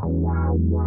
guys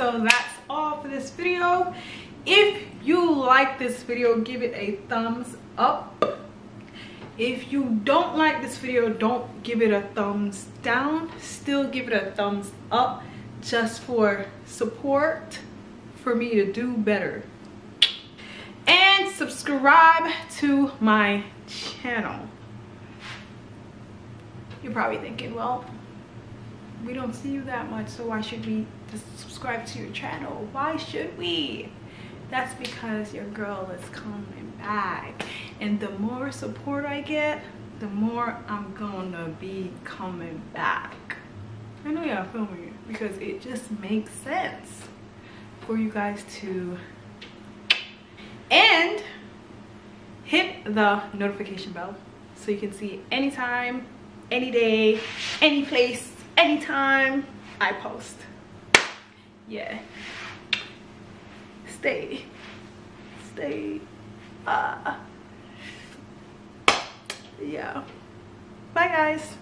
so that's all for this video. If you like this video give it a thumbs up. If you don't like this video don't give it a thumbs down. Still give it a thumbs up just for support for me to do better. And subscribe to my channel. You're probably thinking well we don't see you that much so why should we subscribe to your channel? Why should we? That's because your girl is coming back. And the more support i get the more i'm gonna be coming back. I know y'all filming it because it just makes sense for you guys to and hit the notification bell so you can see anytime any day any place anytime I post. Yeah. Stay. Stay. Uh, yeah. Bye guys.